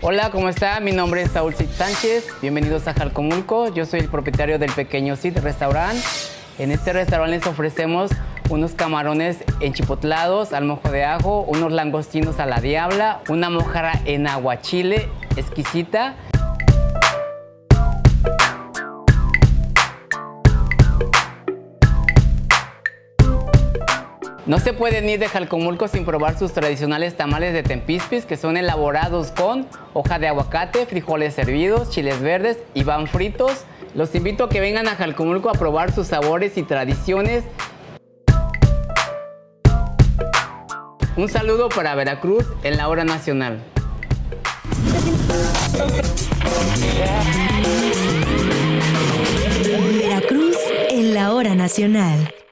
Hola, ¿cómo está? Mi nombre es Saúl Cid Sánchez. Bienvenidos a Jalcomulco. Yo soy el propietario del pequeño Cid Restaurant. En este restaurante les ofrecemos unos camarones enchipotlados al mojo de ajo, unos langostinos a la diabla, una mojarra en aguachile exquisita. No se pueden ir de Jalcomulco sin probar sus tradicionales tamales de tempispis que son elaborados con hoja de aguacate, frijoles hervidos, chiles verdes y van fritos. Los invito a que vengan a Jalcomulco a probar sus sabores y tradiciones. Un saludo para Veracruz en la hora nacional. Veracruz en la hora nacional.